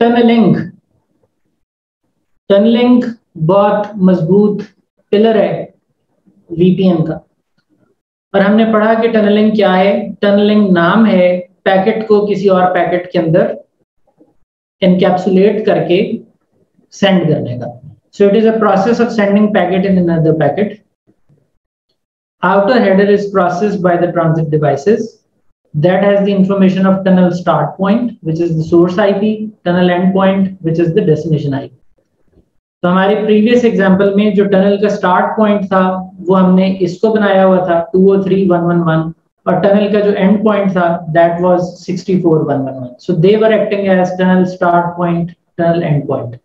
Tunnelling tunnelling बहुत मज़बूत pillar है वीपीएन का। और हमने पढ़ा कि टनलिंग क्या है? टनलिंग नाम है पैकेट को किसी और पैकेट के अंदर एनकैप्सुलेट करके सेंड करने का। So it is a process of sending packet in another packet outer header is processed by the transit devices. That has the information of tunnel start point, which is the source ip tunnel end point, which is the destination ip तो हमारे previous example में जो tunnel का start point था, वो हमने इसको बनाया हुआ था 203111 और टनल का जो एंड पॉइंट था that was 64111 so they were acting as tunnel start point tunnel end point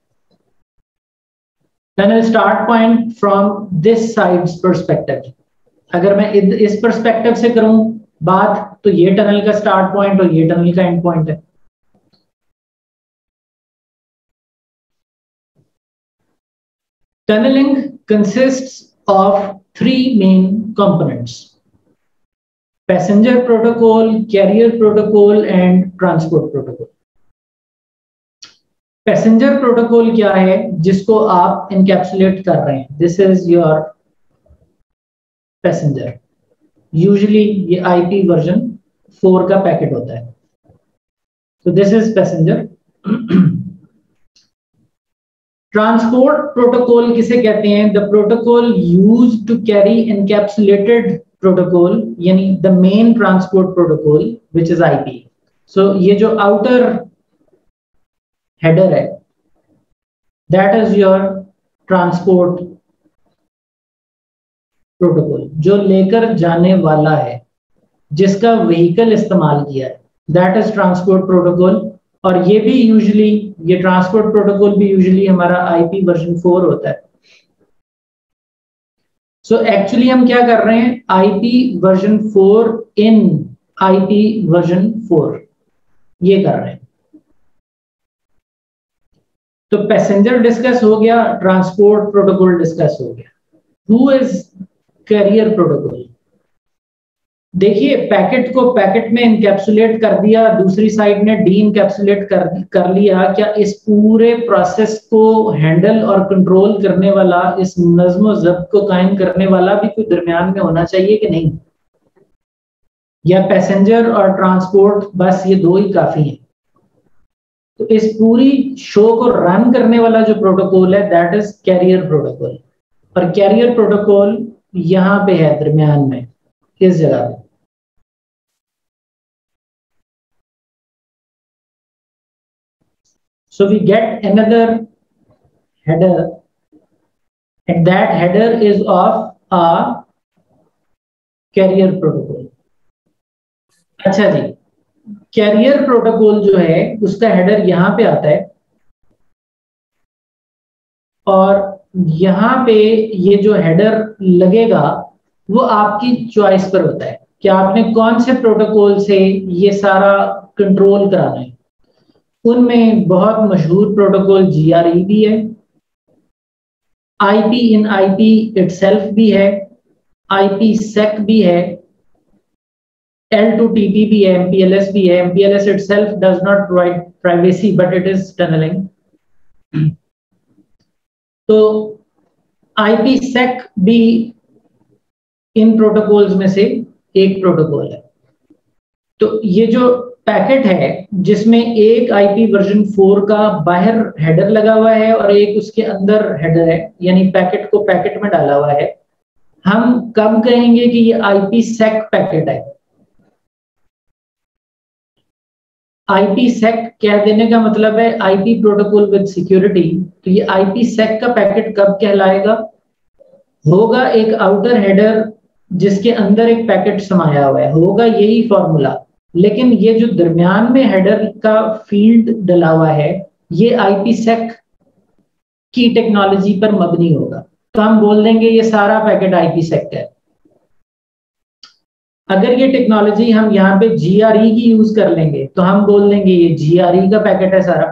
tunnel start point from this side's perspective अगर मैं इस पर्सपेक्टिव से करूँ बात तो ये टनल का स्टार्ट पॉइंट और ये टनल का एंड पॉइंट है। Tunnelling consist of three main components passenger protocol carrier protocol and transport protocol passenger protocol क्या है, जिसको आप इनकैप्सुलेट कर रहे हैं? This is your passenger usually ये आईपी वर्जन फोर का पैकेट होता है। तो this is passenger transport protocol किसे कहते हैं? The protocol use to carry encapsulated protocol यानी the main transport protocol which is IP so ये जो आउटर हेडर है that is your transport protocol जो लेकर जाने वाला है, जिसका व्हीकल इस्तेमाल किया है दैट इज़ ट्रांसपोर्ट प्रोटोकॉल और ये भी यूजली ये ट्रांसपोर्ट प्रोटोकॉल भी यूजली हमारा आईपी वर्जन फोर होता है। सो so एक्चुअली हम क्या कर रहे हैं? IP version four in IP version four ये कर रहे हैं। तो पैसेंजर डिस्कस हो गया ट्रांसपोर्ट प्रोटोकॉल डिस्कस हो गया। हु इज़ कैरियर प्रोटोकॉल देखिए पैकेट को पैकेट में इनकेप्सुलेट कर दिया, दूसरी साइड ने डी इनकेप्सुलेट कर कर लिया, क्या इस पूरे प्रोसेस को हैंडल और कंट्रोल करने वाला, इस नज्म जब्त को कायम करने वाला भी कोई दरमियान में होना चाहिए कि नहीं? या पैसेंजर और ट्रांसपोर्ट बस ये दो ही काफ़ी हैं। तो इस पूरी शो को रन करने वाला जो प्रोटोकॉल है दैट इज़ कैरियर प्रोटोकॉल और कैरियर प्रोटोकॉल यहाँ पे है दरम्यान में, किस जगह पे? So we get another header and that header is of a carrier protocol अच्छा जी कैरियर प्रोटोकॉल जो है, उसका हेडर यहाँ पे आता है, और यहाँ पे ये जो हेडर लगेगा, वो आपकी चॉइस पर होता है कि आपने कौन से प्रोटोकॉल से ये सारा कंट्रोल कराना है। उनमें बहुत मशहूर प्रोटोकॉल जीआरई भी है I P in IP itself भी है आईपी सेक भी है एल टू टी पी भी है एमपीएलएस भी है M P L S itself does not provide privacy but it is tunnelling तो आईपी सेक भी इन प्रोटोकॉल्स में से एक प्रोटोकॉल है। तो ये जो पैकेट है, जिसमें एक आईपी वर्जन फोर का बाहर हेडर लगा हुआ है और एक उसके अंदर हेडर है, यानी पैकेट को पैकेट में डाला हुआ है, हम कब कहेंगे कि ये आईपी सेक पैकेट है। आईपी सेक कह देने का मतलब है आईपी प्रोटोकॉल विद सिक्योरिटी तो ये आईपी सेक का पैकेट कब कहलाएगा? होगा एक आउटर हेडर जिसके अंदर एक पैकेट समाया हुआ है। होगा यही फॉर्मूला लेकिन ये जो दरमियान में हेडर का फ़ील्ड डला हुआ है, ये आईपी सेक की टेक्नोलॉजी पर मबनी होगा। तो हम बोल देंगे ये सारा पैकेट आईपीसेक है। अगर ये टेक्नोलॉजी हम यहाँ पे जीआरई की यूज़ कर लेंगे तो हम बोल देंगे ये जीआरई का पैकेट है सारा।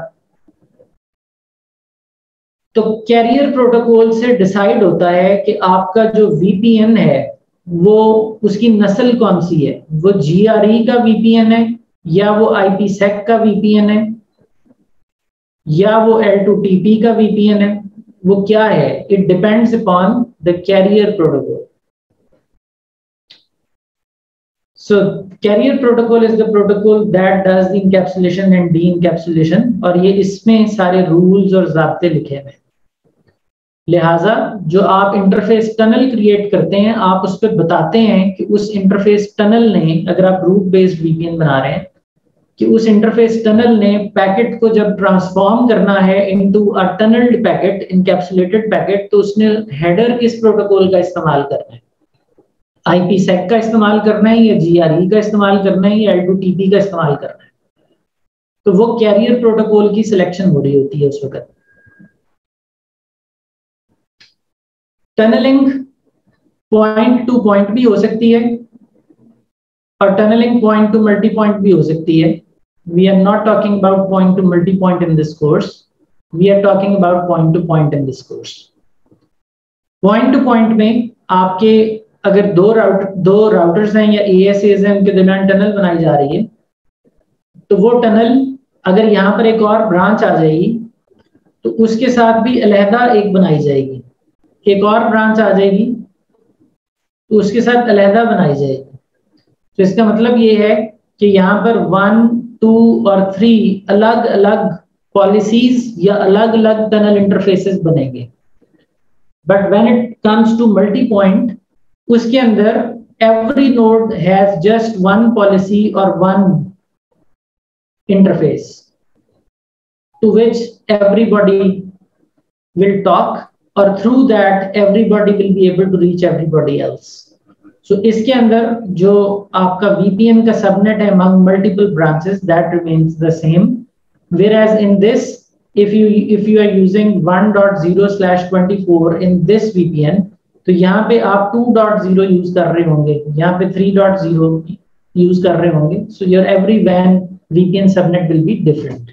तो कैरियर प्रोटोकॉल से डिसाइड होता है कि आपका जो वीपीएन है, वो उसकी नस्ल कौन सी है? वो जी आर ई का वीपीएन है, या वो आईपी सेक का वीपीएन है, या वो एल टू टी पी का वीपीएन है, वो क्या है? It depends upon the carrier protocol So, carrier protocol is the protocol that does the encapsulation and de-encapsulation, और ये इसमें सारे rules और जाब्ते लिखे हुए लिहाजा, जो आप इंटरफेस टनल क्रिएट करते हैं, आप उस पर बताते हैं कि उस इंटरफेस टनल ने, अगर आप ग्रुप बेस्ड वीपीएन बना रहे हैं, कि उस इंटरफेस टनल ने पैकेट को जब ट्रांसफॉर्म करना है into a tunnelled packet encapsulated packet तो उसने हेडर किस प्रोटोकॉल का इस्तेमाल करना है। आईपी सेक का इस्तेमाल करना है या जीआरई का इस्तेमाल करना है या एल टू टीपी का इस्तेमाल करना है? तो वो कैरियर प्रोटोकॉल की सिलेक्शन हो रही होती है उस वक्त। टनलिंग पॉइंट टू पॉइंट भी हो सकती है और tunnelling point to multi point भी हो सकती है। We are not talking about point to multi point in this course we are talking about point to point in this course point to point में आपके अगर दो राउटर दो routers हैं या ए हैं, उनके दरमियान टनल बनाई जा रही है तो वो टनल अगर यहाँ पर एक और ब्रांच आ जाएगी तो उसके साथ भी अलहदा एक बनाई जाएगी। एक और ब्रांच आ जाएगी तो उसके साथ अलहदा बनाई जाएगी। तो इसका मतलब ये है कि यहाँ पर वन टू और थ्री अलग अलग पॉलिसीज़ या अलग अलग टनल इंटरफेसेस बनेंगे। But when it comes to multi point उसके अंदर every node has just one policy or one interface to which everybody will talk or through that everybody will be able to reach everybody else so इसके अंदर जो आपका VPN का subnet है among multiple branches that remains the same whereas in this if you if you are using 1.0 slash 24 in this VPN तो यहाँ पे आप टू डॉट ज़ीरो यूज़ कर रहे होंगे। यहाँ पे थ्री डॉट ज़ीरो यूज़ कर रहे होंगे। So your every van weekend subnet will be different